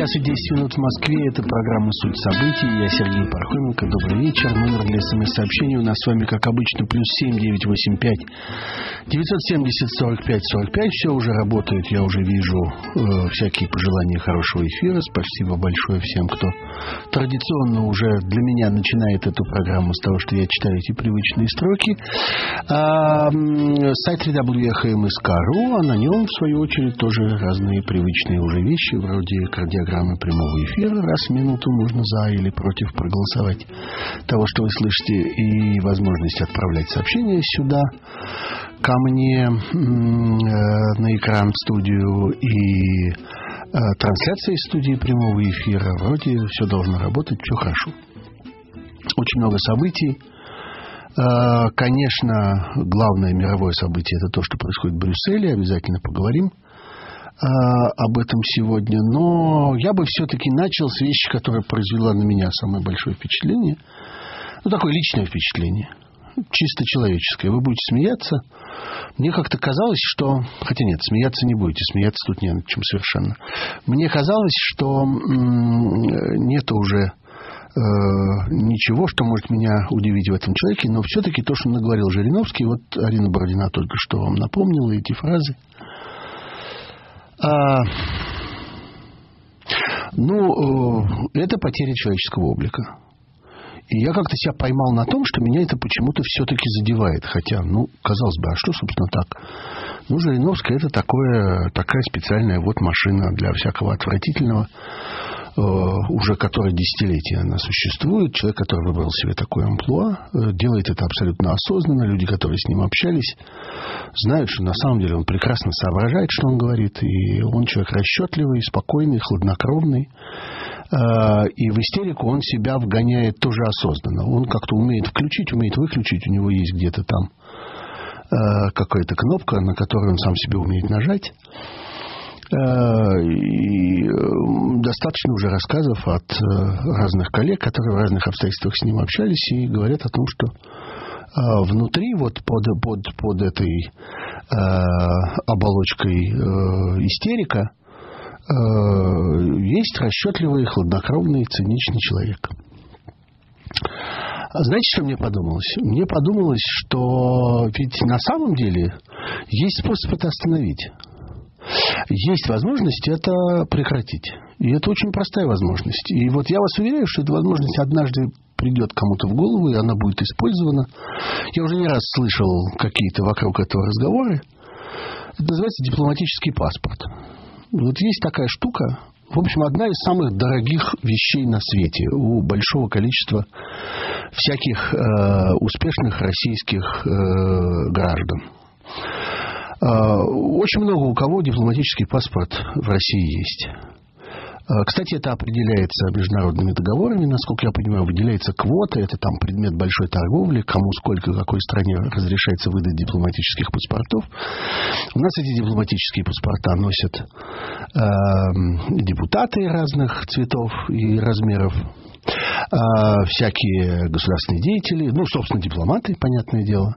час и 10 минут в Москве. Это программа «Суть событий». Я Сергей Пархоменко. Добрый вечер. Номер для смс-сообщений у нас с вами, как обычно, плюс семь девять восемь пять девятьсот семьдесят сорок пять сорок пять. Все уже работает. Я уже вижу э, всякие пожелания хорошего эфира. Спасибо большое всем, кто традиционно уже для меня начинает эту программу с того, что я читаю эти привычные строки. А, сайт www.hmsk.ru, а на нем, в свою очередь, тоже разные привычные уже вещи, вроде кардиограммы прямого эфира. Раз в минуту можно за или против проголосовать того, что вы слышите, и возможность отправлять сообщения сюда, ко мне э, на экран в студию и э, трансляция из студии прямого эфира. Вроде все должно работать, все хорошо. Очень много событий. Э, конечно, главное мировое событие это то, что происходит в Брюсселе. Обязательно поговорим об этом сегодня. Но я бы все-таки начал с вещи, которая произвела на меня самое большое впечатление. Ну, такое личное впечатление. Чисто человеческое. Вы будете смеяться. Мне как-то казалось, что... Хотя нет, смеяться не будете. Смеяться тут не над чем совершенно. Мне казалось, что нет уже э, ничего, что может меня удивить в этом человеке, но все-таки то, что наговорил Жириновский, вот Арина Бородина только что вам напомнила эти фразы. А, ну, э, это потеря человеческого облика. И я как-то себя поймал на том, что меня это почему-то все-таки задевает. Хотя, ну, казалось бы, а что, собственно, так? Ну, Жириновская это такое, такая специальная вот машина для всякого отвратительного. Э, уже которое десятилетие она существует. Человек, который выбрал себе такое амплуа, э, делает это абсолютно осознанно. Люди, которые с ним общались, знают, что на самом деле он прекрасно соображает, что он говорит. И он человек расчетливый, спокойный, хладнокровный. Э, и в истерику он себя вгоняет тоже осознанно. Он как-то умеет включить, умеет выключить. У него есть где-то там какая-то кнопка, на которую он сам себе умеет нажать. Э, и э, достаточно уже рассказов от э, разных коллег, которые в разных обстоятельствах с ним общались и говорят о том, что внутри вот под, под, под этой оболочкой истерика есть расчетливый, хладнокровный, циничный человек. Знаете, что мне подумалось? Мне подумалось, что ведь на самом деле есть способ это остановить есть возможность это прекратить. И это очень простая возможность. И вот я вас уверяю, что эта возможность однажды придет кому-то в голову, и она будет использована. Я уже не раз слышал какие-то вокруг этого разговоры. Это называется дипломатический паспорт. Вот есть такая штука, в общем, одна из самых дорогих вещей на свете у большого количества всяких э, успешных российских э, граждан. А, очень много у кого дипломатический паспорт в России есть. А, кстати, это определяется международными договорами, насколько я понимаю, выделяется квота, это там предмет большой торговли, кому сколько, какой стране разрешается выдать дипломатических паспортов. У нас эти дипломатические паспорта носят э, депутаты разных цветов и размеров, а, всякие государственные деятели, ну, собственно, дипломаты, понятное дело,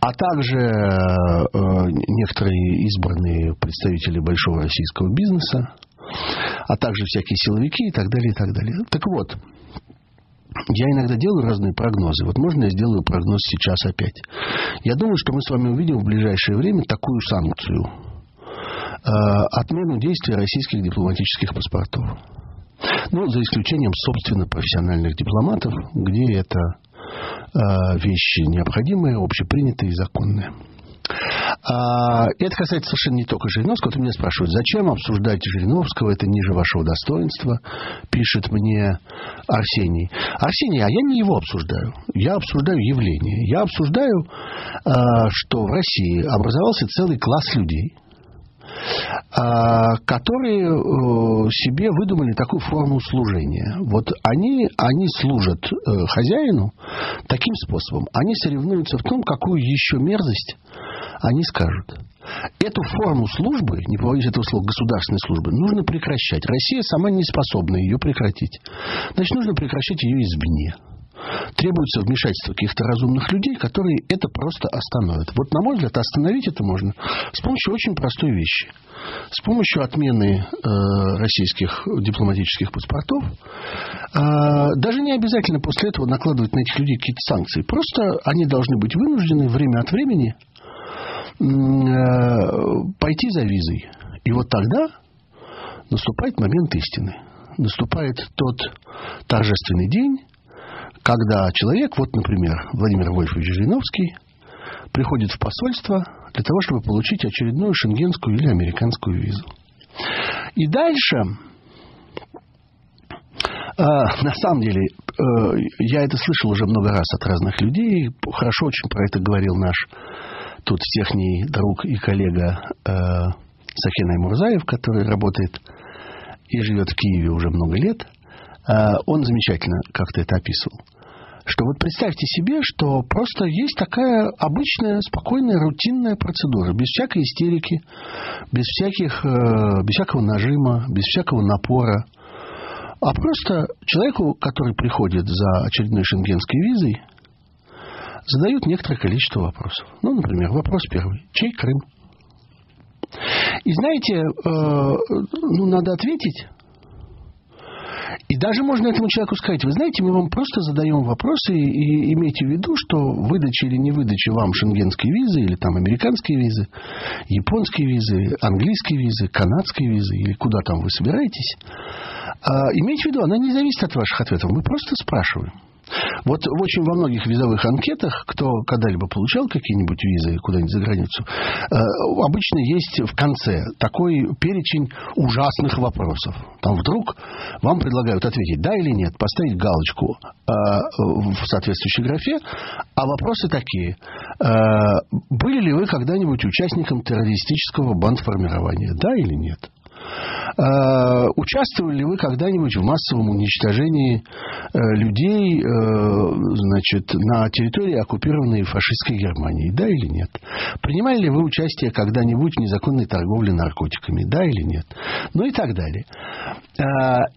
а также э, некоторые избранные представители большого российского бизнеса, а также всякие силовики и так далее, и так далее. Так вот, я иногда делаю разные прогнозы. Вот можно я сделаю прогноз сейчас опять. Я думаю, что мы с вами увидим в ближайшее время такую санкцию. Э, отмену действий российских дипломатических паспортов. Ну, за исключением, собственно, профессиональных дипломатов, где это э, вещи необходимые, общепринятые и законные. А, это касается совершенно не только Жириновского. Вот меня спрашивают, зачем обсуждать Жириновского, это ниже вашего достоинства, пишет мне Арсений. Арсений, а я не его обсуждаю. Я обсуждаю явление. Я обсуждаю, а, что в России образовался целый класс людей, а, которые э, себе выдумали такую форму служения. Вот они, они служат э, хозяину таким способом. Они соревнуются в том, какую еще мерзость они скажут. Эту форму службы, не побоюсь этого слова, государственной службы, нужно прекращать. Россия сама не способна ее прекратить. Значит, нужно прекращать ее извне. Требуется вмешательство каких-то разумных людей, которые это просто остановят. Вот, на мой взгляд, остановить это можно с помощью очень простой вещи. С помощью отмены э, российских дипломатических паспортов. Э, даже не обязательно после этого накладывать на этих людей какие-то санкции. Просто они должны быть вынуждены время от времени э, пойти за визой. И вот тогда наступает момент истины. Наступает тот торжественный день, когда человек, вот, например, Владимир Вольфович Жириновский, приходит в посольство для того, чтобы получить очередную шенгенскую или американскую визу. И дальше, э, на самом деле, э, я это слышал уже много раз от разных людей, хорошо очень про это говорил наш тут техний друг и коллега э, Сахинай Мурзаев, который работает и живет в Киеве уже много лет. Э, он замечательно как-то это описывал что вот представьте себе, что просто есть такая обычная, спокойная, рутинная процедура, без всякой истерики, без, всяких, э, без всякого нажима, без всякого напора. А просто человеку, который приходит за очередной шенгенской визой, задают некоторое количество вопросов. Ну, например, вопрос первый. Чей Крым? И знаете, э, ну, надо ответить и даже можно этому человеку сказать, вы знаете, мы вам просто задаем вопросы и, имейте в виду, что выдача или не выдача вам шенгенской визы или там американской визы, японской визы, английской визы, канадской визы или куда там вы собираетесь, а, имейте в виду, она не зависит от ваших ответов. Мы просто спрашиваем. Вот очень во многих визовых анкетах, кто когда-либо получал какие-нибудь визы куда-нибудь за границу, э, обычно есть в конце такой перечень ужасных вопросов. Там вдруг вам предлагают ответить да или нет, поставить галочку э, в соответствующей графе, а вопросы такие. Э, были ли вы когда-нибудь участником террористического бандформирования? Да или нет? Э, участвовали ли вы когда-нибудь в массовом уничтожении э, людей э, значит, на территории, оккупированной фашистской Германией? Да или нет? Принимали ли вы участие когда-нибудь в незаконной торговле наркотиками? Да или нет? Ну и так далее.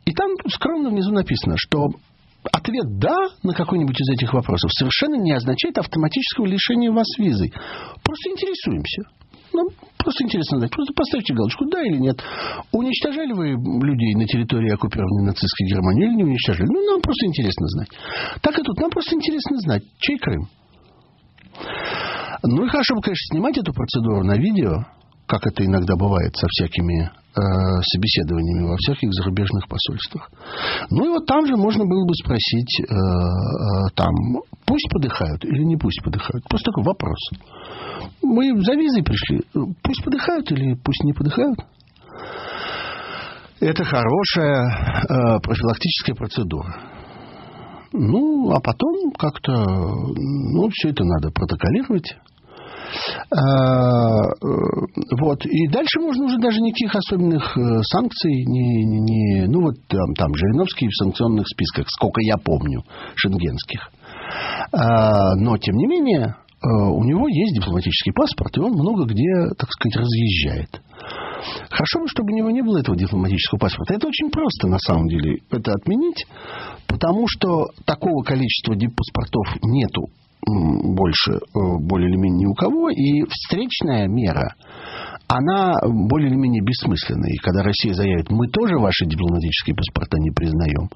И там скромно внизу написано, что ответ «да» на какой-нибудь из этих вопросов совершенно не означает автоматического лишения вас визы. Просто интересуемся. Ну, просто интересно знать. Просто поставьте галочку, да или нет. Уничтожали вы людей на территории оккупированной нацистской Германии или не уничтожали? Ну, нам просто интересно знать. Так и тут. Нам просто интересно знать, чей Крым. Ну и хорошо бы, конечно, снимать эту процедуру на видео, как это иногда бывает со всякими собеседованиями во всяких зарубежных посольствах. Ну и вот там же можно было бы спросить, э, э, там, пусть подыхают или не пусть подыхают. Просто такой вопрос. Мы за визой пришли. Пусть подыхают или пусть не подыхают. Это хорошая э, профилактическая процедура. Ну, а потом как-то, ну, все это надо протоколировать. А, э, вот. И дальше можно уже даже никаких особенных э, санкций, не, не, не, ну вот там, там Жириновский в санкционных списках, сколько я помню, шенгенских. А, но, тем не менее, э, у него есть дипломатический паспорт, и он много где, так сказать, разъезжает. Хорошо бы, чтобы у него не было этого дипломатического паспорта. Это очень просто, на самом деле, это отменить, потому что такого количества диппаспортов нету больше, э, более или менее ни у кого. И встречная мера, она более или менее бессмысленна. И когда Россия заявит, мы тоже ваши дипломатические паспорта не признаем,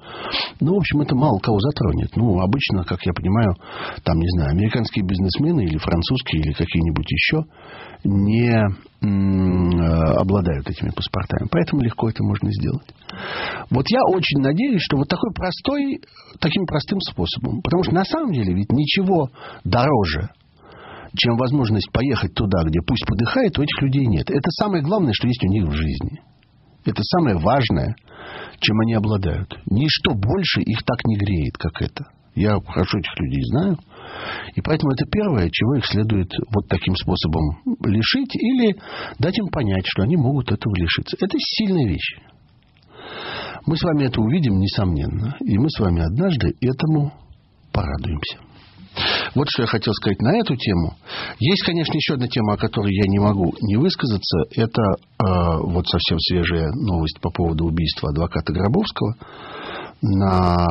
ну, в общем, это мало кого затронет. Ну, обычно, как я понимаю, там, не знаю, американские бизнесмены или французские или какие-нибудь еще не Э, обладают этими паспортами. Поэтому легко это можно сделать. Вот я очень надеюсь, что вот такой простой, таким простым способом. Потому что на самом деле ведь ничего дороже, чем возможность поехать туда, где пусть подыхает, у этих людей нет. Это самое главное, что есть у них в жизни. Это самое важное, чем они обладают. Ничто больше их так не греет, как это. Я хорошо этих людей знаю. И поэтому это первое, чего их следует вот таким способом лишить или дать им понять, что они могут этого лишиться. Это сильная вещь. Мы с вами это увидим, несомненно. И мы с вами однажды этому порадуемся. Вот что я хотел сказать на эту тему. Есть, конечно, еще одна тема, о которой я не могу не высказаться. Это э, вот совсем свежая новость по поводу убийства адвоката Гробовского. На,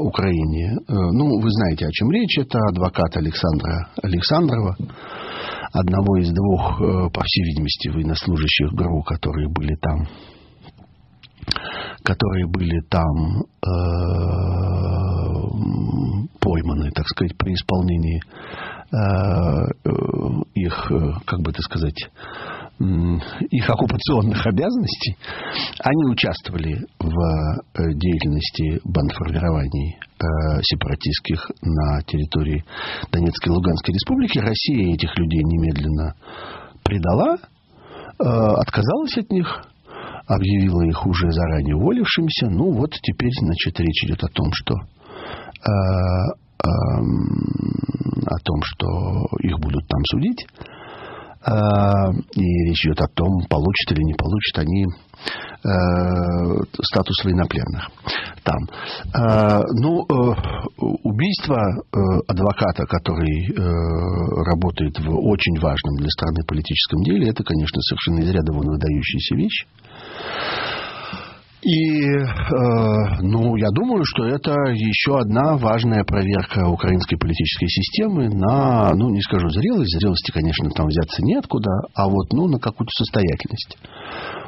Украине. Ну, вы знаете, о чем речь. Это адвокат Александра Александрова, одного из двух, по всей видимости, военнослужащих ГРУ, которые были там которые были там э, пойманы, так сказать, при исполнении э, их, как бы это сказать, их оккупационных обязанностей, они участвовали в э, деятельности бандформирований э, сепаратистских на территории Донецкой и Луганской республики. Россия этих людей немедленно предала, э, отказалась от них, объявила их уже заранее уволившимися. Ну вот теперь, значит, речь идет о том, что о том, что их будут там судить. А, и речь идет о том, получат или не получат они э, статус военнопленных там. А, ну, э, убийство э, адвоката, который работает в очень важном для страны политическом деле, это, конечно, совершенно из ряда вон выдающаяся вещь. И, э, ну, я думаю, что это еще одна важная проверка украинской политической системы на, ну, не скажу зрелость, зрелости, конечно, там взяться неоткуда, а вот, ну, на какую-то состоятельность.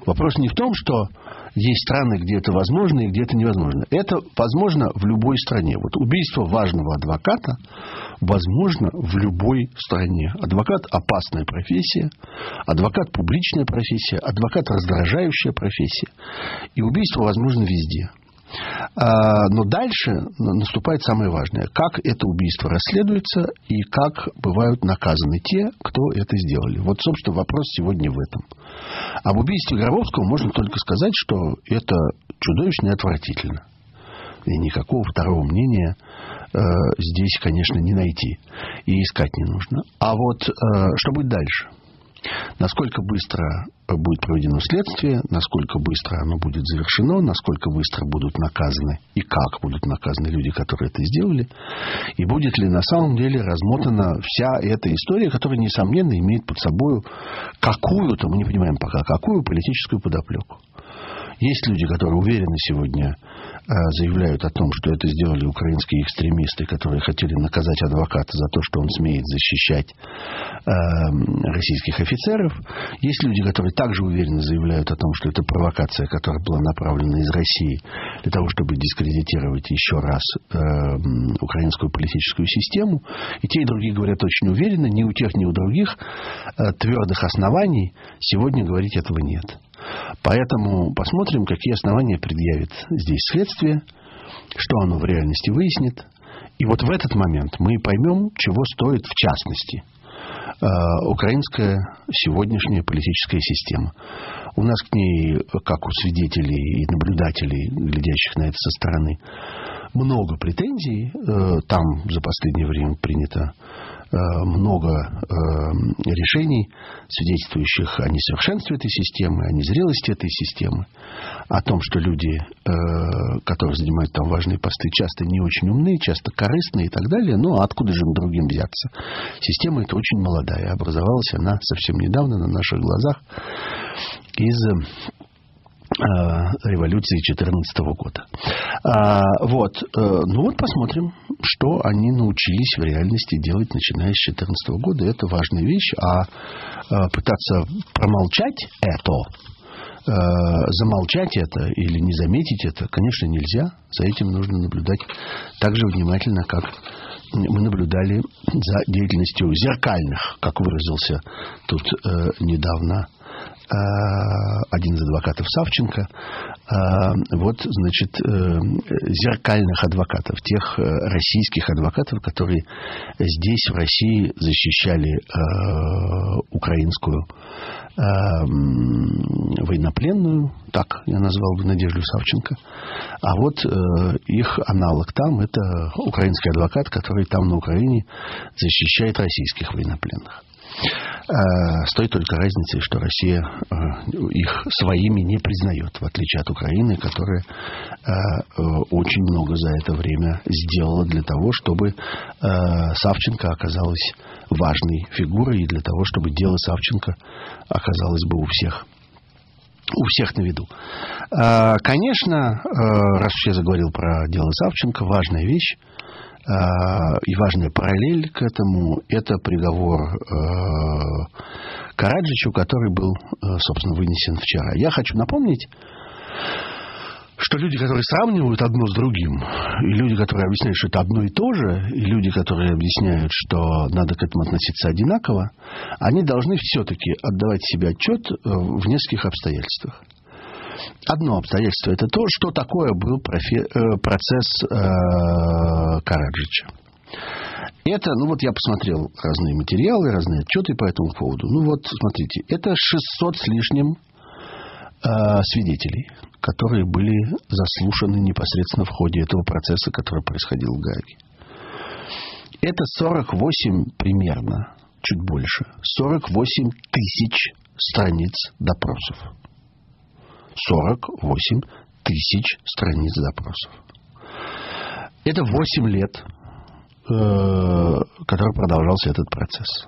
Вопрос не в том, что есть страны, где это возможно и где это невозможно. Это возможно в любой стране. Вот убийство важного адвоката возможно в любой стране. Адвокат – опасная профессия, адвокат – публичная профессия, адвокат – раздражающая профессия. И убийство возможно везде. А, но дальше наступает самое важное. Как это убийство расследуется и как бывают наказаны те, кто это сделали. Вот, собственно, вопрос сегодня в этом. Об убийстве Гробовского можно только сказать, что это чудовищно и отвратительно. И никакого второго мнения э, здесь, конечно, не найти. И искать не нужно. А вот э, что будет дальше? Насколько быстро будет проведено следствие, насколько быстро оно будет завершено, насколько быстро будут наказаны и как будут наказаны люди, которые это сделали, и будет ли на самом деле размотана вся эта история, которая, несомненно, имеет под собой какую-то, мы не понимаем пока, какую политическую подоплеку. Есть люди, которые уверены сегодня Э, заявляют о том, что это сделали украинские экстремисты, которые хотели наказать адвоката за то, что он смеет защищать э, российских офицеров. Есть люди, которые также уверенно заявляют о том, что это провокация, которая была направлена из России для того, чтобы дискредитировать еще раз э, украинскую политическую систему. И те, и другие говорят очень уверенно, ни у тех, ни у других твердых оснований сегодня говорить этого нет. Поэтому посмотрим, какие основания предъявит здесь следствие, что оно в реальности выяснит. И вот в этот момент мы поймем, чего стоит в частности э, украинская сегодняшняя политическая система. У нас к ней, как у свидетелей и наблюдателей, глядящих на это со стороны, много претензий. Э, там за последнее время принято много э, решений, свидетельствующих о несовершенстве этой системы, о незрелости этой системы, о том, что люди, э, которые занимают там важные посты, часто не очень умные, часто корыстные и так далее. Ну, а откуда же им другим взяться? Система эта очень молодая. Образовалась она совсем недавно на наших глазах из Э, революции 14 года. А, вот. Э, ну вот посмотрим, что они научились в реальности делать, начиная с 14 года. Это важная вещь. А э, пытаться промолчать это, замолчать это или не заметить это, конечно, нельзя. За этим нужно наблюдать так же внимательно, как мы наблюдали за деятельностью зеркальных, как выразился тут э, недавно Э, один из адвокатов Савченко, э, вот, значит, э, зеркальных адвокатов, тех российских адвокатов, которые здесь, в России, защищали украинскую военнопленную, так я назвал бы Надежду Савченко, а вот их аналог там, это украинский адвокат, который там на Украине защищает российских военнопленных. Э, с той только разницей, что Россия э, их своими не признает, в отличие от Украины, которая э, очень много за это время сделала для того, чтобы Савченко оказалась важной фигурой и для того, чтобы дело Савченко оказалось бы у всех у всех на виду. Конечно, раз я заговорил про дело Савченко, важная вещь и важная параллель к этому – это приговор Караджичу, который был, собственно, вынесен вчера. Я хочу напомнить, что люди, которые сравнивают одно с другим, и люди, которые объясняют, что это одно и то же, и люди, которые объясняют, что надо к этому относиться одинаково, они должны все-таки отдавать себе отчет э, в нескольких обстоятельствах. Одно обстоятельство – это то, что такое был э, процесс э, Караджича. Это, ну вот я посмотрел разные материалы, разные отчеты по этому поводу. Ну вот, смотрите, это 600 с лишним Э, свидетелей, которые были заслушаны непосредственно в ходе этого процесса, который происходил в Гааге. Это 48 примерно, чуть больше, 48 тысяч страниц допросов. 48 тысяч страниц допросов. Это 8 лет, э, который продолжался этот процесс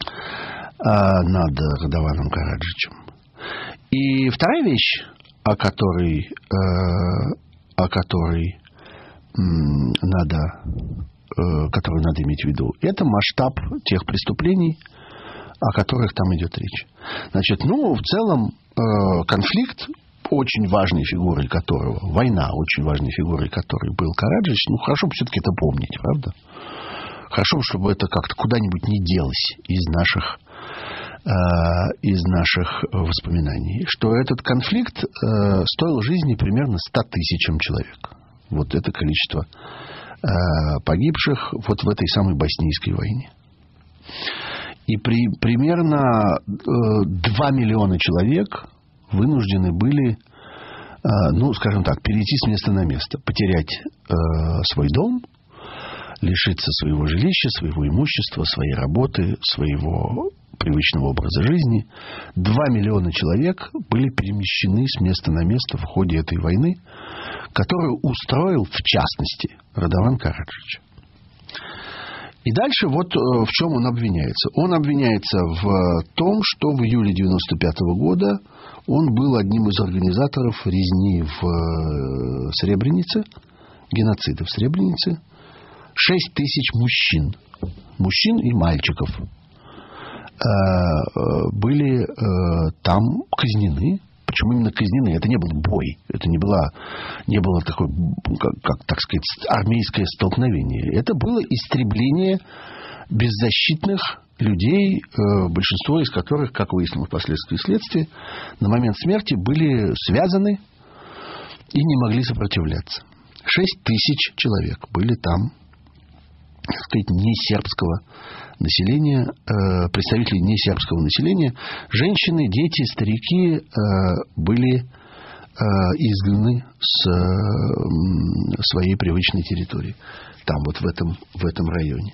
э, над Радованом Караджичем. И вторая вещь, о которой, э, о которой надо, э, которую надо иметь в виду, это масштаб тех преступлений, о которых там идет речь. Значит, ну, в целом, э, конфликт очень важной фигурой которого, война очень важной фигурой которой был Караджич, ну, хорошо бы все-таки это помнить, правда? Хорошо, чтобы это как-то куда-нибудь не делось из наших Э, из наших воспоминаний, что этот конфликт э, стоил жизни примерно 100 тысячам человек. Вот это количество погибших вот в этой самой боснийской войне. И при, примерно 2 миллиона человек вынуждены были, ну, скажем так, перейти с места на место, потерять свой дом, лишиться своего жилища, своего имущества, своей работы, своего привычного образа жизни. Два миллиона человек были перемещены с места на место в ходе этой войны, которую устроил, в частности, Радован Караджич. И дальше вот э, в чем он обвиняется. Он обвиняется в том, что в июле 95 года он был одним из организаторов резни в э, Сребренице, геноцида в Сребренице. Шесть тысяч мужчин, мужчин и мальчиков Э, были э, там казнены. Почему именно казнены? Это не был бой. Это не, было, не было такое, как, как так сказать, армейское столкновение. Это было истребление беззащитных людей, э, большинство из которых, как выяснилось впоследствии следствия, на момент смерти были связаны и не могли сопротивляться. Шесть тысяч человек были там, сказать, не сербского населения, э, представителей несербского населения, женщины, дети, старики э, были э, изгнаны с своей привычной территории. Там, вот в этом, в этом районе.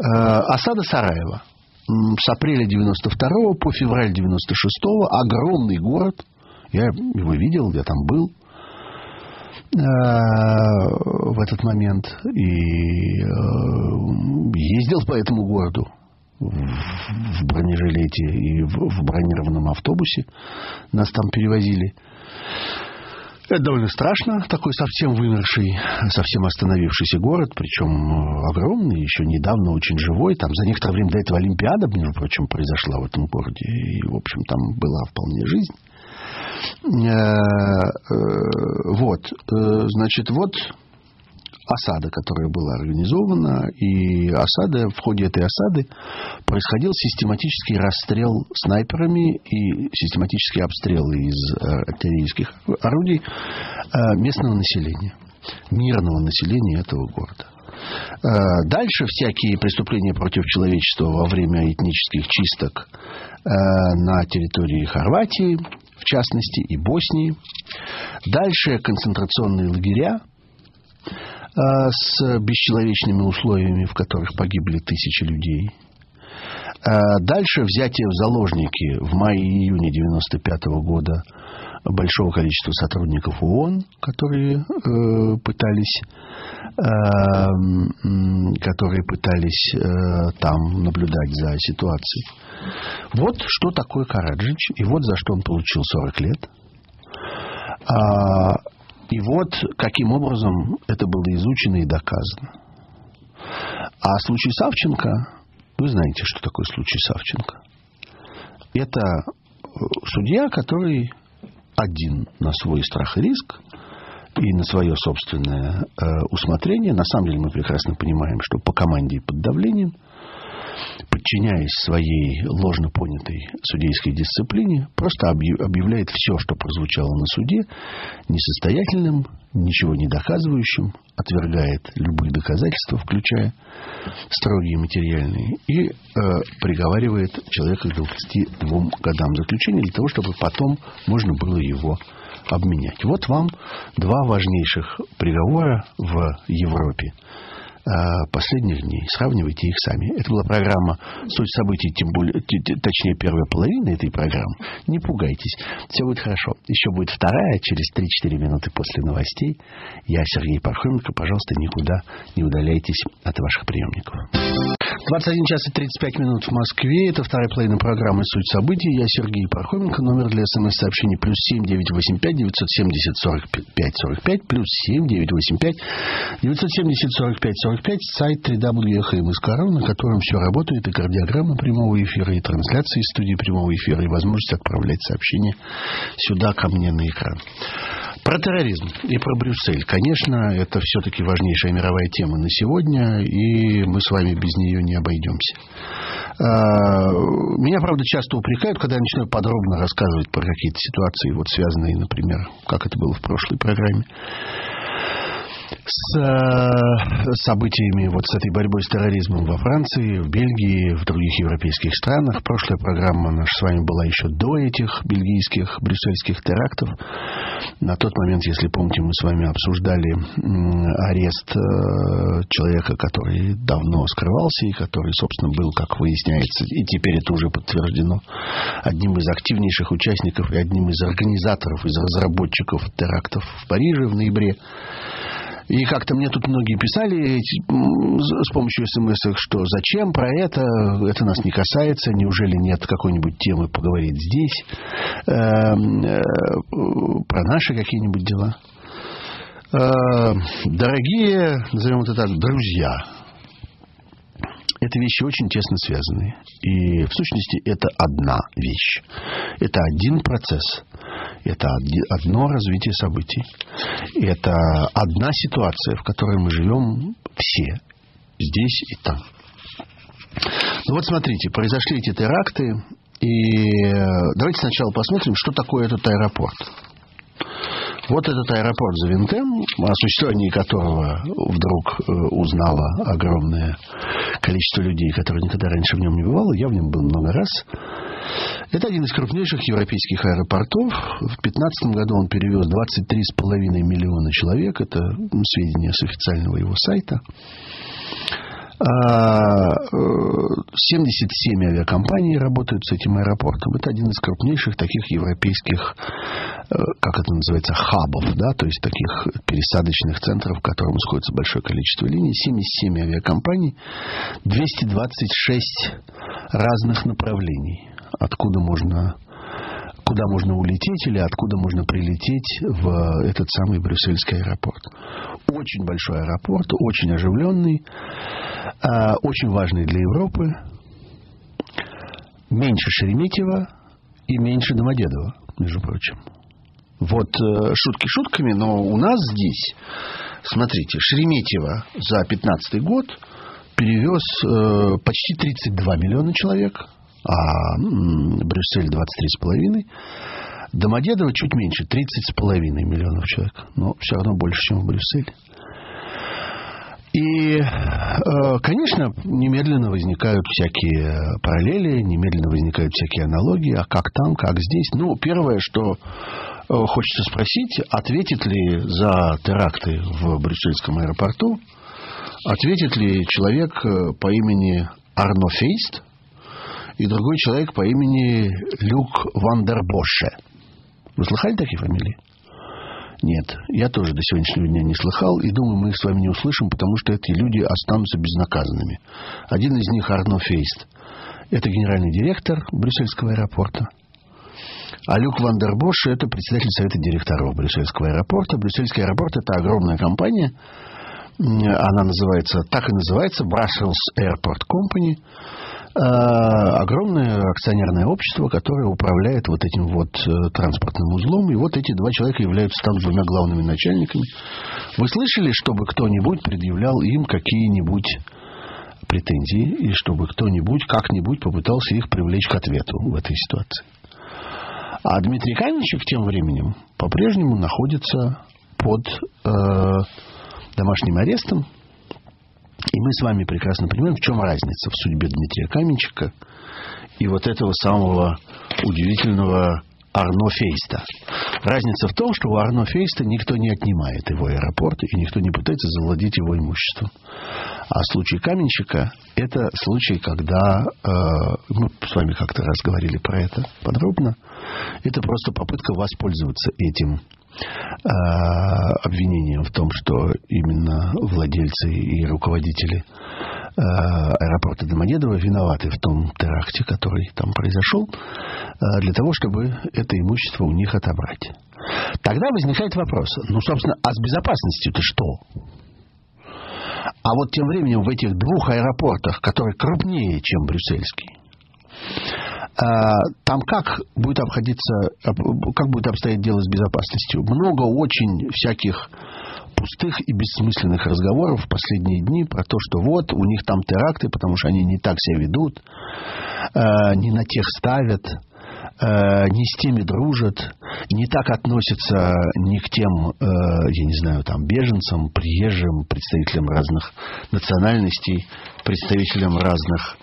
Осада Сараева. С апреля 92 по февраль 96 огромный город. Я его видел, я там был в этот момент и э, ездил по этому городу в бронежилете и в бронированном автобусе. Нас там перевозили. Это довольно страшно, такой совсем вымерший, совсем остановившийся город, причем э, огромный, еще недавно очень живой. Там за некоторое время до этого Олимпиада, между прочим, произошла в этом городе. И, в общем, там была вполне жизнь. Э, э, вот, э, значит, вот осада, которая была организована, и осада, в ходе этой осады происходил систематический расстрел снайперами и систематические обстрелы из артиллерийских орудий местного населения, мирного населения этого города. Дальше всякие преступления против человечества во время этнических чисток на территории Хорватии, в частности, и Боснии. Дальше концентрационные лагеря а, с бесчеловечными условиями, в которых погибли тысячи людей. А, дальше взятие в заложники в мае-июне 1995 года большого количества сотрудников ООН, которые э, пытались, э, которые пытались э, там наблюдать за ситуацией. Вот что такое Караджич, и вот за что он получил 40 лет. А, и вот каким образом это было изучено и доказано. А случай Савченко, вы знаете, что такое случай Савченко. Это судья, который один на свой страх и риск и на свое собственное э, усмотрение. На самом деле мы прекрасно понимаем, что по команде и под давлением – подчиняясь своей ложно понятой судейской дисциплине, просто объявляет все, что прозвучало на суде, несостоятельным, ничего не доказывающим, отвергает любые доказательства, включая строгие материальные, и э, приговаривает человека к 22 годам заключения для того, чтобы потом можно было его обменять. Вот вам два важнейших приговора в Европе. Э, последних дней. Сравнивайте их сами. Это была программа «Суть событий», тем более, точнее, первая половина этой программы. Не пугайтесь. Все будет хорошо. Еще будет вторая через 3-4 минуты после новостей. Я Сергей Пархоменко. Пожалуйста, никуда не удаляйтесь от ваших приемников. 21 час и 35 минут в Москве. Это вторая половина программы «Суть событий». Я Сергей Пархоменко. Номер для смс-сообщений плюс 7 985 970 45 45 плюс 7 985 970 45 45 сайт www.hmskr, на котором все работает, и кардиограмма прямого эфира, и трансляции студии прямого эфира, и возможность отправлять сообщения сюда ко мне на экран. Про терроризм и про Брюссель. Конечно, это все-таки важнейшая мировая тема на сегодня, и мы с вами без нее не обойдемся. А, меня, правда, часто упрекают, когда я начинаю подробно рассказывать про какие-то ситуации, вот связанные, например, как это было в прошлой программе с э, событиями, вот с этой борьбой с терроризмом во Франции, в Бельгии, в других европейских странах. Прошлая программа наша с вами была еще до этих бельгийских, брюссельских терактов. На тот момент, если помните, мы с вами обсуждали арест э, человека, который давно скрывался и который, собственно, был, как выясняется, и теперь это уже подтверждено, одним из активнейших участников и одним из организаторов, из разработчиков терактов в Париже в ноябре и как-то мне тут многие писали с помощью смс, что зачем про это, это нас не касается, неужели нет какой-нибудь темы поговорить здесь, эм, э, про наши какие-нибудь дела. Э, дорогие, назовем это так, друзья, это вещи очень тесно связаны. И в сущности это одна вещь. Это один процесс. Это одно развитие событий. Это одна ситуация, в которой мы живем все. Здесь и там. Ну вот смотрите, произошли эти теракты. И э, давайте сначала посмотрим, что такое этот аэропорт. Вот этот аэропорт Завинтем, о существовании которого вдруг э, узнало огромное количество людей, которые никогда раньше в нем не бывало, я в нем был много раз. Это один из крупнейших европейских аэропортов. В 2015 году он перевез 23,5 миллиона человек. Это сведения с официального его сайта. 77 а, э, авиакомпаний работают с этим аэропортом. Это один из крупнейших таких европейских, э, как это называется, хабов, да, то есть таких пересадочных центров, в котором сходится большое количество линий. 77 авиакомпаний, 226 разных направлений, откуда можно куда можно улететь или откуда можно прилететь в этот самый брюссельский аэропорт. Очень большой аэропорт, очень оживленный, а, очень важный для Европы. Меньше Шереметьево и меньше Домодедово, между прочим. Вот э, шутки шутками, но у нас здесь, смотрите, Шереметьево за 15 год перевез э, почти 32 миллиона человек, а Брюссель 23,5. Домодедово чуть меньше, 30,5 миллионов человек. Но все равно больше, чем в Брюсселе. И, э, конечно, немедленно возникают всякие параллели, немедленно возникают всякие аналогии. А как там, как здесь? Ну, первое, что э, хочется спросить, ответит ли за теракты в брюссельском аэропорту, ответит ли человек э, по имени Арно Фейст, и другой человек по имени Люк Вандербоше. Вы слыхали такие фамилии? Нет, я тоже до сегодняшнего дня не слыхал, и думаю, мы их с вами не услышим, потому что эти люди останутся безнаказанными. Один из них Арно Фейст. Это генеральный директор Брюссельского аэропорта. А Люк Вандербош – это председатель совета директоров Брюссельского аэропорта. Брюссельский аэропорт – это огромная компания. Она называется, так и называется, Brussels Airport Company – огромное акционерное общество, которое управляет вот этим вот э, транспортным узлом. И вот эти два человека являются там двумя главными начальниками. Вы слышали, чтобы кто-нибудь предъявлял им какие-нибудь претензии, и чтобы кто-нибудь как-нибудь попытался их привлечь к ответу в этой ситуации? А Дмитрий Каменщик тем временем по-прежнему находится под э, домашним арестом и мы с вами прекрасно понимаем, в чем разница в судьбе Дмитрия Каменчика и вот этого самого удивительного Арно Фейста. Разница в том, что у Арно Фейста никто не отнимает его аэропорт, и никто не пытается завладеть его имуществом. А случай Каменщика – это случай, когда, э, мы с вами как-то раз говорили про это подробно, это просто попытка воспользоваться этим Э, обвинением в том, что именно владельцы и руководители э, аэропорта Домодедово виноваты в том теракте, который там произошел, э, для того, чтобы это имущество у них отобрать. Тогда возникает вопрос, ну, собственно, а с безопасностью-то что? А вот тем временем в этих двух аэропортах, которые крупнее, чем брюссельский, там как будет обходиться, как будет обстоять дело с безопасностью? Много очень всяких пустых и бессмысленных разговоров в последние дни про то, что вот, у них там теракты, потому что они не так себя ведут, а, не на тех ставят, а, не с теми дружат, не так относятся ни к тем, я не знаю, там, беженцам, приезжим, представителям разных национальностей, представителям разных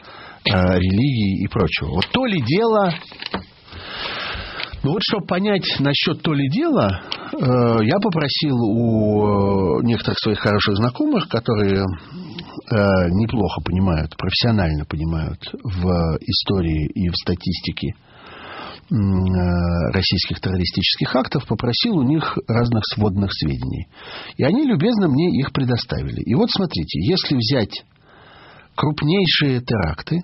религии и прочего. Вот то ли дело... Ну вот, чтобы понять насчет то ли дела, э, я попросил у некоторых своих хороших знакомых, которые э, неплохо понимают, профессионально понимают в истории и в статистике российских террористических актов, попросил у них разных сводных сведений. И они любезно мне их предоставили. И вот смотрите, если взять крупнейшие теракты,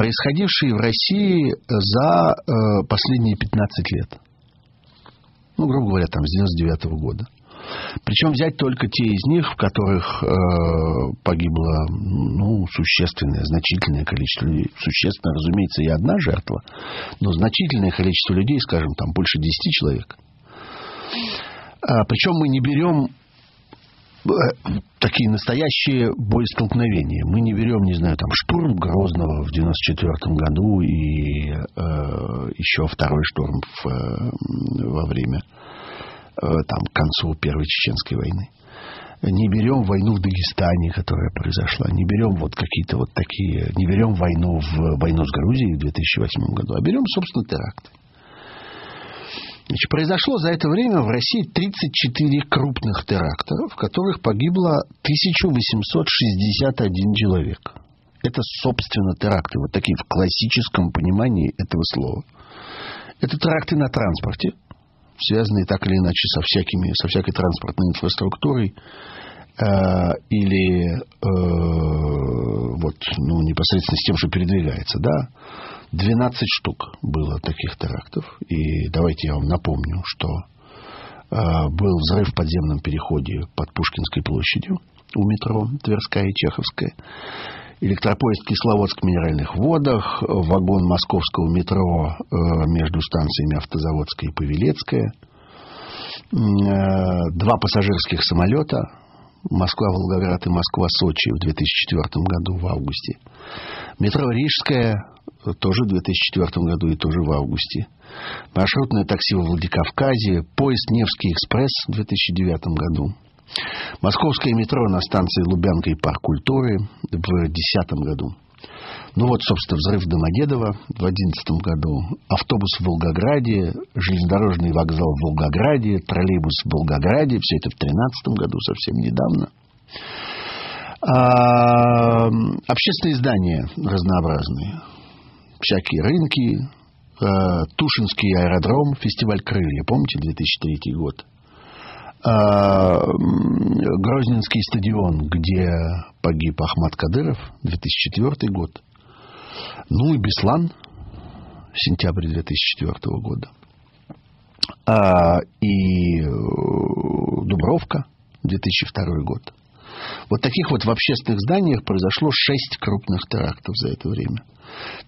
происходившие в России за э, последние 15 лет. Ну, грубо говоря, там, с 99 -го года. Причем взять только те из них, в которых э, погибло ну, существенное, значительное количество людей. Существенно, разумеется, и одна жертва, но значительное количество людей, скажем, там больше 10 человек. А, причем мы не берем Э, такие настоящие боестолкновения. Мы не берем, не знаю, там штурм Грозного в 94 году и э, еще второй штурм в, э, во время э, там к концу Первой Чеченской войны. Не берем войну в Дагестане, которая произошла. Не берем вот какие-то вот такие... Не берем войну в войну с Грузией в 2008 году, а берем, собственно, теракты. Значит, произошло за это время в России 34 крупных теракта, в которых погибло 1861 человек. Это, собственно, теракты, вот такие в классическом понимании этого слова. Это теракты на транспорте, связанные так или иначе со, всякими, со всякой транспортной инфраструктурой, э, или э, вот, ну, непосредственно с тем, что передвигается, да, 12 штук было таких терактов. И давайте я вам напомню, что э, был взрыв в подземном переходе под Пушкинской площадью у метро Тверская и Чеховская. Электропоезд Кисловодск в Минеральных водах, вагон московского метро э, между станциями Автозаводская и Павелецкая, э, два пассажирских самолета Москва-Волгоград и Москва-Сочи в 2004 году в августе. Метро Рижская тоже в 2004 году и тоже в августе. Маршрутное такси во Владикавказе, поезд Невский экспресс в 2009 году. Московское метро на станции Лубянка и Парк культуры в 2010 году. Ну вот, собственно, взрыв Домодедово в 2011 году, автобус в Волгограде, железнодорожный вокзал в Волгограде, троллейбус в Волгограде, все это в 2013 году, совсем недавно. А, общественные здания разнообразные, всякие рынки, Э, Тушинский аэродром, фестиваль «Крылья», помните, 2003 год? Э, Грозненский стадион, где погиб Ахмад Кадыров, 2004 год. Ну и Беслан, сентябрь 2004 года. И Дубровка, 2002 год. Вот таких вот в общественных зданиях произошло шесть крупных терактов за это время.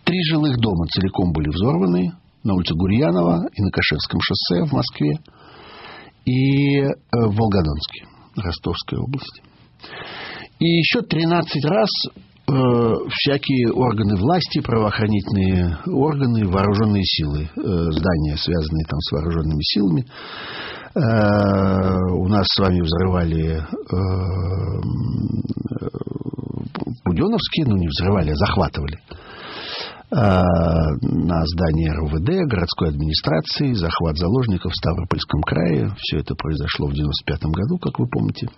Три жилых дома целиком были взорваны на улице Гурьянова и на Кашевском шоссе в Москве и э, в Волгодонске, Ростовской области. И еще 13 раз э, всякие органы власти, правоохранительные органы, вооруженные силы, э, здания, связанные там с вооруженными силами, Э, у нас с вами взрывали э, Буденовские, ну не взрывали, а захватывали э, на здании РУВД, городской администрации, захват заложников в Ставропольском крае. Все это произошло в 95 году, как вы помните.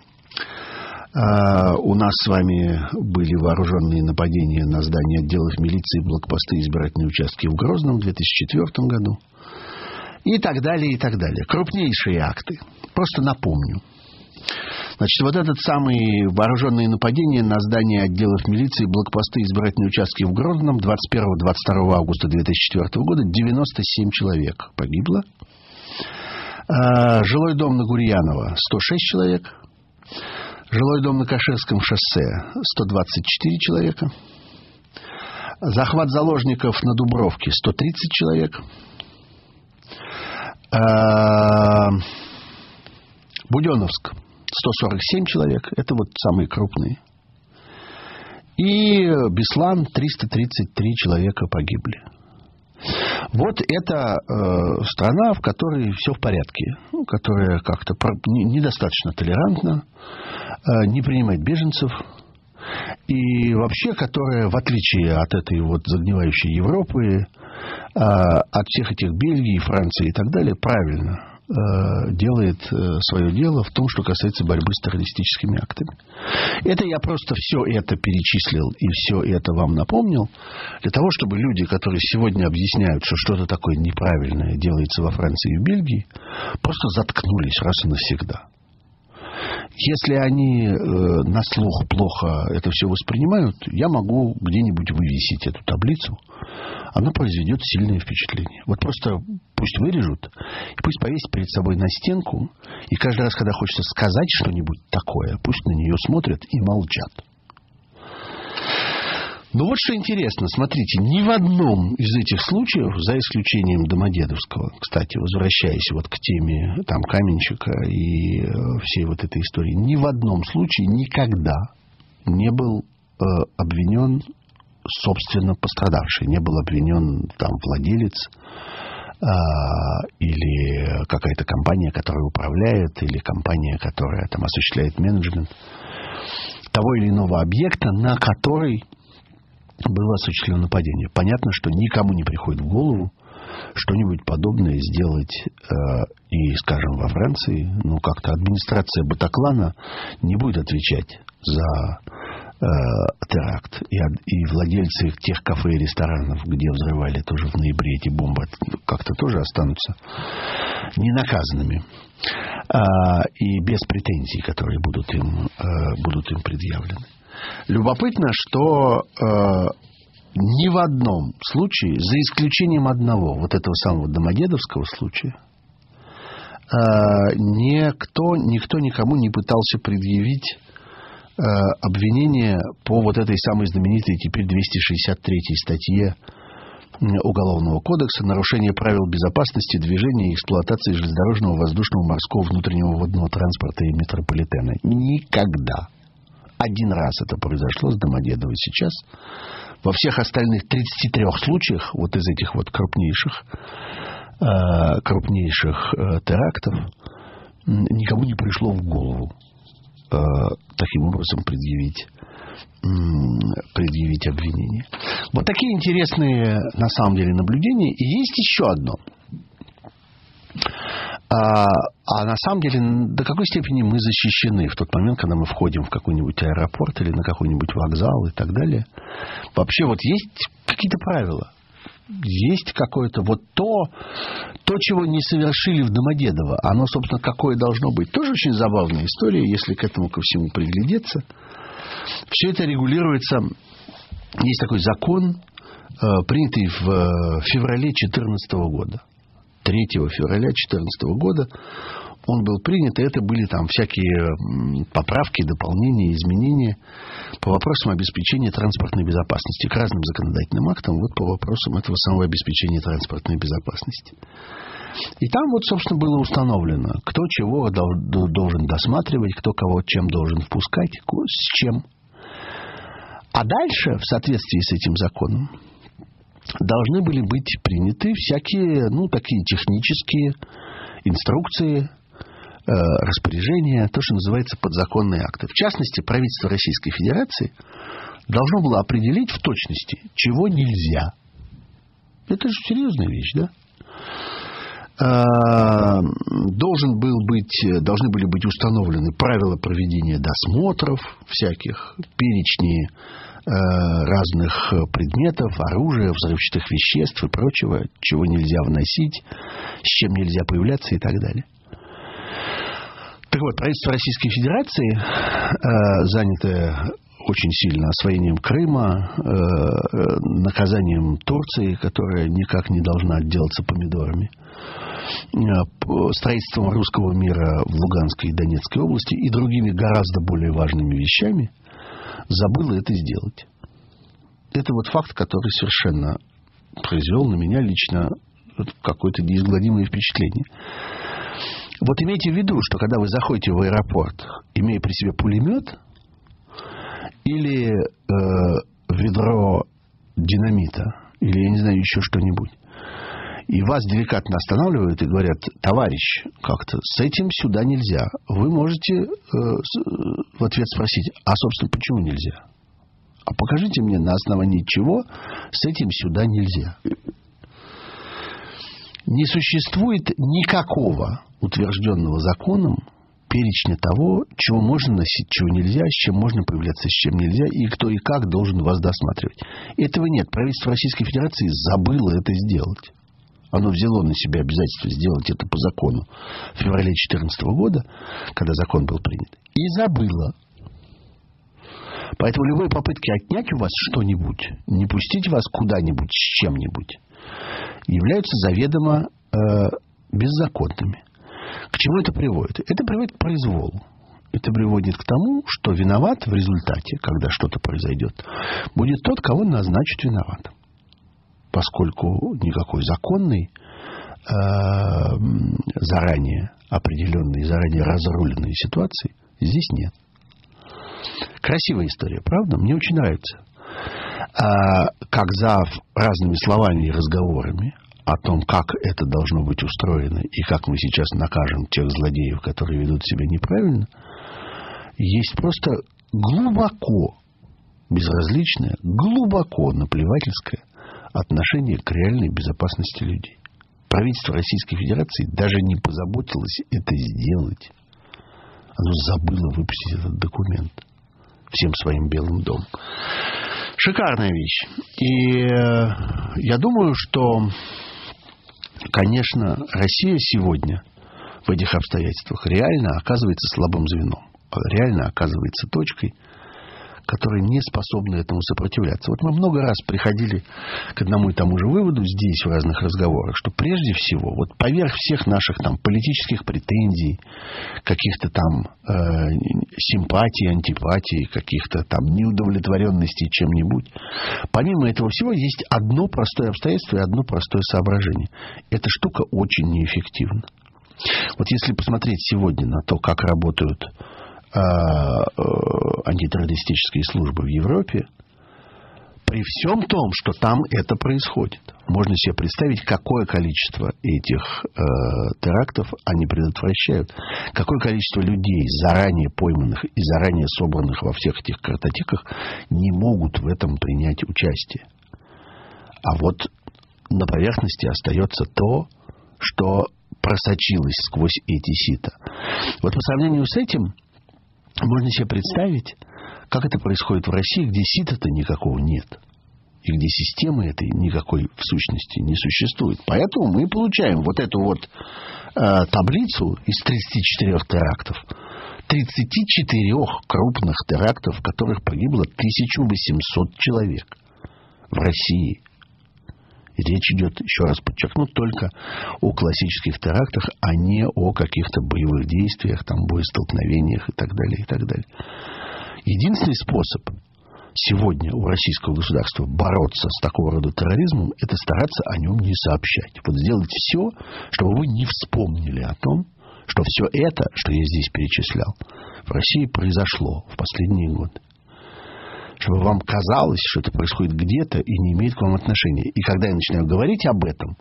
У нас с вами были вооруженные нападения на здания отделов милиции, блокпосты избирательные участки в Грозном в 2004 году и так далее, и так далее. Крупнейшие акты. Просто напомню. Значит, вот этот самый вооруженные нападения на здание отделов милиции, блокпосты избирательные участки в Грозном 21-22 августа 2004 года 97 человек погибло. А, жилой дом на Гурьянова 106 человек. Жилой дом на Каширском шоссе 124 человека. Захват заложников на Дубровке 130 человек. Э, Буденовск 147 человек. Это вот самые крупные. И Беслан 333 человека погибли. Вот это э, страна, в которой все в порядке, ну, которая как-то недостаточно толерантна, э, не принимает беженцев, и вообще, которая, в отличие от этой вот загнивающей Европы, а, от всех этих Бельгии, Франции и так далее, правильно делает э, свое дело в том, что касается борьбы с террористическими актами. Это я просто все это перечислил и все это вам напомнил, для того, чтобы люди, которые сегодня объясняют, что что-то такое неправильное делается во Франции и Бельгии, просто заткнулись раз и навсегда. Если они э, на слух плохо это все воспринимают, я могу где-нибудь вывесить эту таблицу. Она произведет сильное впечатление. Вот просто пусть вырежут, и пусть повесят перед собой на стенку, и каждый раз, когда хочется сказать что-нибудь такое, пусть на нее смотрят и молчат. Но вот что интересно, смотрите, ни в одном из этих случаев, за исключением Домодедовского, кстати, возвращаясь вот к теме там Каменщика и э, всей вот этой истории, ни в одном случае никогда не был э, обвинен собственно пострадавший, не был обвинен там владелец э, или какая-то компания, которая управляет, или компания, которая там осуществляет менеджмент того или иного объекта, на который было осуществлено нападение. Понятно, что никому не приходит в голову что-нибудь подобное сделать э, и, скажем, во Франции, ну, как-то администрация Батаклана не будет отвечать за э, теракт. И, и владельцы тех кафе и ресторанов, где взрывали тоже в ноябре эти бомбы, как-то тоже останутся ненаказанными. А, и без претензий, которые будут им, э, будут им предъявлены. Любопытно, что э, ни в одном случае, за исключением одного, вот этого самого Домодедовского случая, э, никто, никто никому не пытался предъявить э, обвинение по вот этой самой знаменитой теперь 263 статье Уголовного кодекса нарушение правил безопасности движения и эксплуатации железнодорожного, воздушного, морского, внутреннего водного транспорта и метрополитена. Никогда. Один раз это произошло с Домодедовой сейчас. Во всех остальных 33 случаях, вот из этих вот крупнейших, э, крупнейших э, терактов, никому не пришло в голову э, таким образом предъявить предъявить обвинение. Вот такие интересные на самом деле наблюдения. И есть еще одно. А, а на самом деле, до какой степени мы защищены в тот момент, когда мы входим в какой-нибудь аэропорт или на какой-нибудь вокзал и так далее. Вообще вот есть какие-то правила. есть какое-то вот то, то, чего не совершили в Домодедово. Оно, собственно, какое должно быть. Тоже очень забавная история, если к этому ко всему приглядеться. Все это регулируется. Есть такой закон, э, принятый в э, феврале 2014 года. 3 февраля 2014 года он был принят, и это были там всякие поправки, дополнения, изменения по вопросам обеспечения транспортной безопасности, к разным законодательным актам, вот по вопросам этого самого обеспечения транспортной безопасности. И там вот, собственно, было установлено, кто чего должен досматривать, кто кого чем должен впускать, с чем. А дальше, в соответствии с этим законом, должны были быть приняты всякие, ну, такие технические инструкции, Э, распоряжения, то, что называется подзаконные акты. В частности, правительство Российской Федерации должно было определить в точности, чего нельзя. Это же серьезная вещь, да? Э, должен был быть, должны были быть установлены правила проведения досмотров всяких, перечни э, разных предметов, оружия, взрывчатых веществ и прочего, чего нельзя вносить, с чем нельзя появляться и так далее. Так вот, правительство Российской Федерации, э, занятое очень сильно освоением Крыма, э, наказанием Турции, которая никак не должна отделаться помидорами, э, строительством русского мира в Луганской и Донецкой области и другими гораздо более важными вещами, забыла это сделать. Это вот факт, который совершенно произвел на меня лично какое-то неизгладимое впечатление. Вот имейте в виду, что когда вы заходите в аэропорт, имея при себе пулемет или э, ведро динамита, или, я не знаю, еще что-нибудь, и вас деликатно останавливают и говорят, товарищ, как-то с этим сюда нельзя. Вы можете э, в ответ спросить, а, собственно, почему нельзя? А покажите мне, на основании чего с этим сюда нельзя. Не существует никакого утвержденного законом перечня того, чего можно носить, чего нельзя, с чем можно появляться, с чем нельзя, и кто и как должен вас досматривать. Этого нет. Правительство Российской Федерации забыло это сделать. Оно взяло на себя обязательство сделать это по закону в феврале 2014 года, когда закон был принят, и забыло. Поэтому любые попытки отнять у вас что-нибудь, не пустить вас куда-нибудь с чем-нибудь, являются заведомо э, беззаконными. К чему это приводит? Это приводит к произволу. Это приводит к тому, что виноват в результате, когда что-то произойдет, будет тот, кого назначат виноватым. Поскольку никакой законной, э, заранее определенной, заранее разруленной ситуации здесь нет. Красивая история, правда? Мне очень нравится. А, как за разными словами и разговорами о том, как это должно быть устроено и как мы сейчас накажем тех злодеев, которые ведут себя неправильно, есть просто глубоко безразличное, глубоко наплевательское отношение к реальной безопасности людей. Правительство Российской Федерации даже не позаботилось это сделать. Оно забыло выпустить этот документ всем своим белым домом. Шикарная вещь. И э, я думаю, что конечно, Россия сегодня в этих обстоятельствах реально оказывается слабым звеном, реально оказывается точкой, которые не способны этому сопротивляться. Вот мы много раз приходили к одному и тому же выводу здесь, в разных разговорах, что прежде всего, вот поверх всех наших там политических претензий, каких-то там э, симпатий, антипатий, каких-то там неудовлетворенностей чем-нибудь, помимо этого всего есть одно простое обстоятельство и одно простое соображение. Эта штука очень неэффективна. Вот если посмотреть сегодня на то, как работают антитеррористические службы в Европе, при всем том, что там это происходит. Можно себе представить, какое количество этих э, терактов они предотвращают. Какое количество людей, заранее пойманных и заранее собранных во всех этих картотеках, не могут в этом принять участие. А вот на поверхности остается то, что просочилось сквозь эти сита. Вот по сравнению с этим, можно себе представить, как это происходит в России, где сита-то никакого нет. и где системы этой никакой в сущности не существует. Поэтому мы получаем вот эту вот э, таблицу из 34 терактов. 34 крупных терактов, в которых погибло 1800 человек в России. Речь идет, еще раз подчеркну, только о классических терактах, а не о каких-то боевых действиях, там, боестолкновениях и так далее, и так далее. Единственный способ сегодня у российского государства бороться с такого рода терроризмом, это стараться о нем не сообщать. Вот сделать все, чтобы вы не вспомнили о том, что все это, что я здесь перечислял, в России произошло в последние годы. Чтобы вам казалось, что это происходит где-то и не имеет к вам отношения. И когда я начинаю говорить об этом,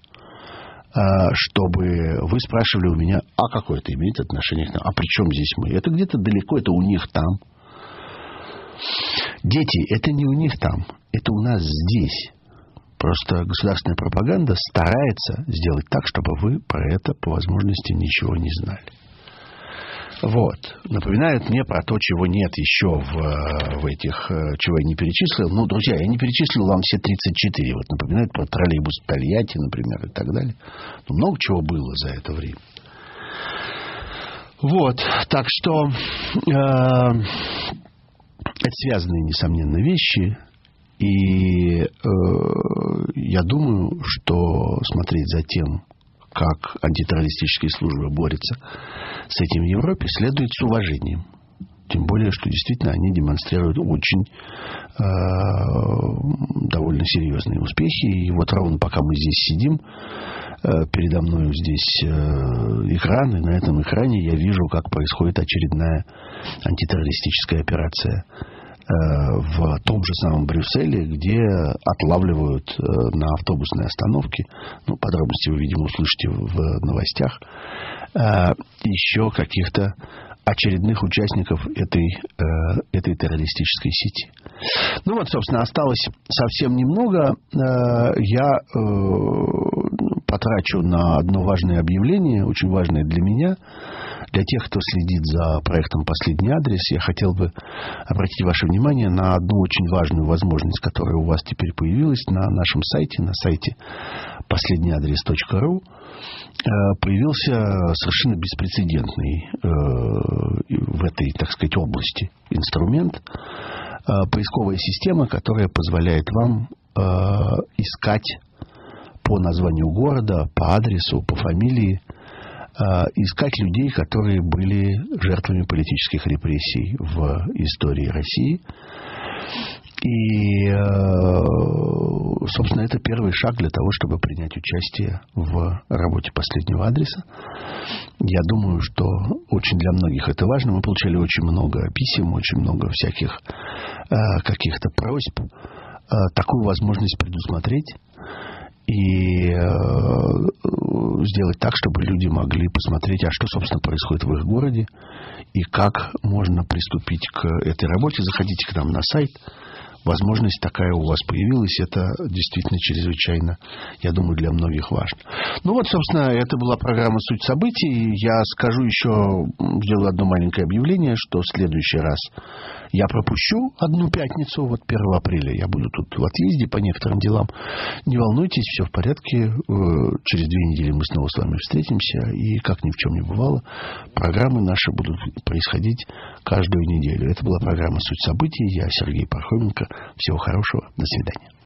а, чтобы вы спрашивали у меня, а какое это имеет отношение к нам? А при чем здесь мы? Это где-то далеко, это у них там. Дети, это не у них там, это у нас здесь. Просто государственная пропаганда старается сделать так, чтобы вы про это по возможности ничего не знали. Вот. Напоминает мне про то, чего нет еще в, в этих, э, чего я не перечислил. Ну, друзья, я не перечислил вам все 34. Вот напоминает про троллейбус Тольятти, например, и так далее. Ну, много чего было за это время. Вот. Так что э, это связанные, несомненно, вещи. И э, я думаю, что смотреть за тем, как антитеррористические службы борются с этим в Европе, следует с уважением. Тем более, что действительно они демонстрируют очень э, довольно серьезные успехи. И вот ровно пока мы здесь сидим, э, передо мной здесь э, экран, и на этом экране я вижу, как происходит очередная антитеррористическая операция в том же самом Брюсселе, где отлавливают э, на автобусной остановке, ну, подробности вы, видимо, услышите в новостях, э, еще каких-то очередных участников этой, этой террористической сети. Ну вот, собственно, осталось совсем немного. Я потрачу на одно важное объявление, очень важное для меня. Для тех, кто следит за проектом «Последний адрес», я хотел бы обратить ваше внимание на одну очень важную возможность, которая у вас теперь появилась на нашем сайте, на сайте последнийадрес.ру э, появился совершенно беспрецедентный э, в этой, так сказать, области инструмент, э, поисковая система, которая позволяет вам искать по названию города, по адресу, по фамилии искать людей, которые были жертвами политических репрессий в истории России. И, э, собственно, это первый шаг для того, чтобы принять участие в работе последнего адреса. Я думаю, что очень для многих это важно. Мы получали очень много писем, очень много всяких э, каких-то просьб. Э, такую возможность предусмотреть и э, сделать так, чтобы люди могли посмотреть, а что, собственно, происходит в их городе, и как можно приступить к этой работе. Заходите к нам на сайт возможность такая у вас появилась, это действительно чрезвычайно, я думаю, для многих важно. Ну вот, собственно, это была программа «Суть событий». Я скажу еще, сделаю одно маленькое объявление, что в следующий раз я пропущу одну пятницу, вот 1 апреля я буду тут в отъезде по некоторым делам. Не волнуйтесь, все в порядке. Э, через две недели мы снова с вами встретимся, и как ни в чем не бывало, программы наши будут происходить каждую неделю. Это была программа «Суть событий». Я Сергей Пархоменко. Всего хорошего. До свидания.